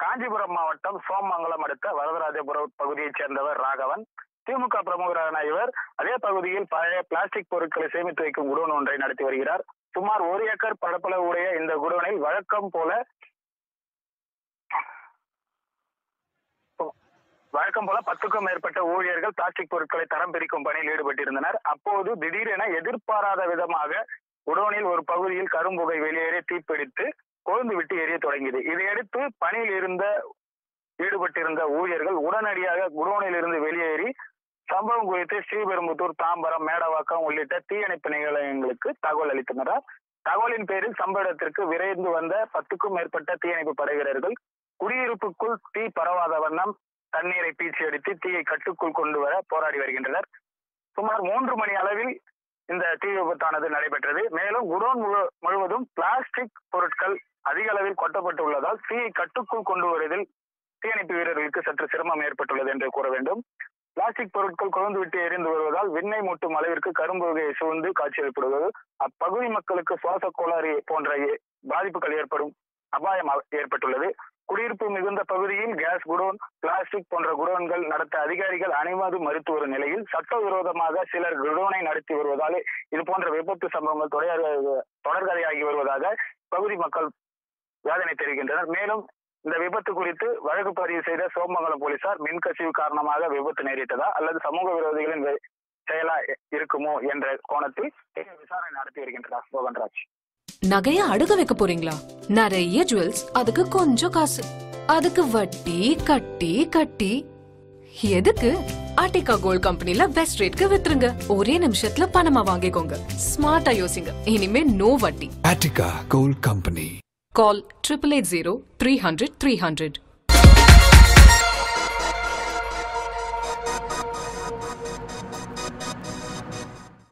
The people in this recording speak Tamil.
காஞ்சிபுரம் மாவட்டம் சோமங்கலம் அடுத்த வரதராஜபுரம் பகுதியைச் சேர்ந்தவர் ராகவன். திமுக பிரமுகரான இவர் அதே பகுதியில் பழைய பிளாஸ்டிக் பொருட்களை சேமித்து வைக்கும் குடோன் ஒன்றை நடத்தி வருகிறார். சுமார் ஒரு ஏக்கர் பரப்பளவு உடைய இந்த குடோனில் வழக்கம் போல வழக்கம் போல பத்துக்கும் மேற்பட்ட ஊழியர்கள் பிளாஸ்டிக் பொருட்களை தரம் பிரிக்கும் பணியில் ஈடுபட்டிருந்தனர். அப்போது திடீரென எதிர்பாராத விதமாக குடோனில் ஒரு பகுதியில் கரும்புகை வெளியேறி தீப்பிடித்து கொழுந்து விட்டு எரிய தொடங்கியது. இதையடுத்து பணியில் இருந்த ஈடுபட்டிருந்த ஊழியர்கள் உடனடியாக குடோனில் இருந்து வெளியேறி சம்பவம் குறித்து ஸ்ரீபெரும்புத்தூர் தாம்பரம் மேடவாக்கம் உள்ளிட்ட தீயணைப்பு நிலையங்களுக்கு தகவல் அளித்தனர். தகவலின் பேரில் சம்பவ இடத்திற்கு விரைந்து வந்த பத்துக்கும் மேற்பட்ட தீயணைப்பு படை வீரர்கள் குடியிருப்புக்குள் தீ பரவாத வண்ணம் தண்ணீரை பீச்சி அடித்து தீயை கட்டுக்குள் கொண்டு வர போராடி வருகின்றனர். சுமார் மூன்று மணி அளவில் இந்த தீ விபத்தானது நடைபெற்றது. மேலும் குடோன் முழு- முழுவதும் பிளாஸ்டிக் பொருட்கள் அதிக அளவில் கொட்டப்பட்டு உள்ளதால் தீயை கட்டுக்குள் கொண்டு வருவதில் தீயணைப்பு வீரர்களுக்கு சற்று சிரமம் ஏற்பட்டுள்ளது என்று கூற வேண்டும். பிளாஸ்டிக் பொருட்கள் குழந்து விட்டு எரிந்து வருவதால் விண்ணை மூட்டும் அளவிற்கு கரும்பு வகையை சூழ்ந்து காட்சியளிப்படுவது அப்பகுதி மக்களுக்கு சுவாச கோளாறு போன்ற பாதிப்புகள் ஏற்படும் அபாயம் ஏற்பட்டுள்ளது. குடியிருப்பு மிகுந்த பகுதியில் கேஸ் குடோன் பிளாஸ்டிக் போன்ற குடோன்கள் நடத்த அதிகாரிகள் அனைவது மறுத்து வரும் நிலையில் சட்டவிரோதமாக சிலர் குடோனை நடத்தி வருவதாலே இது போன்ற விபத்து சம்பவங்கள் தொடர் தொடர்கதையாகி வருவதாக பகுதி மக்கள் வேதனை தெரிவிக்கின்றனர் மேலும் இந்த விபத்து குறித்து வழக்கு பதிவு செய்த சோமங்கலம் போலீசார் மின்கசிவு காரணமாக விபத்து நேரிட்டதா அல்லது சமூக விரோதிகளின் செயலா இருக்குமோ என்ற கோணத்தில் விசாரணை நடத்தி வருகின்றனர் மோகன்ராஜ் நகைய அடுக்க வைக்க போறீங்களா? நிறைய ஜுவல்ஸ் அதுக்கு கொஞ்சம் காசு. அதுக்கு வட்டி கட்டி கட்டி. எதுக்கு? ஆர்டிகா கோல்ட் கம்பெனில பெஸ்ட் ரேட்க்கு வித்துருங்க. ஒரே நிமிஷத்துல பணமா வாங்கிக்கோங்க. ஸ்மார்ட்டா யோசிங்க. இனிமே நோ வட்டி. Attica Gold Company. Call 880 300 300.